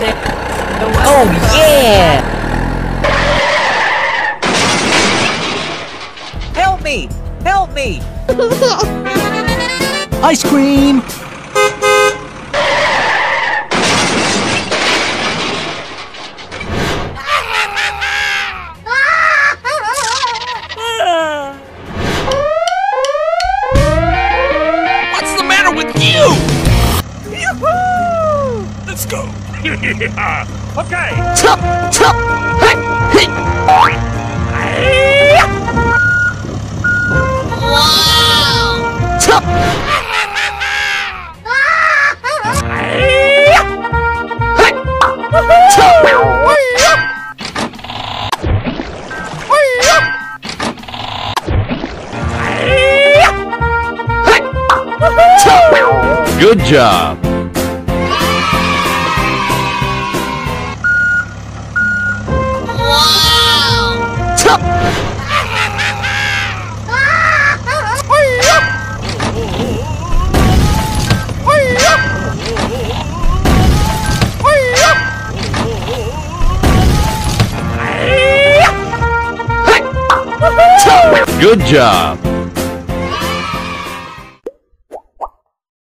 Oh yeah! Help me! Help me! Ice cream! What's the matter with you? Let's go. okay. Chop! Chop! Hey! Hey! Chop! Hey! Chop! Hey! Chop! Good job. Good job.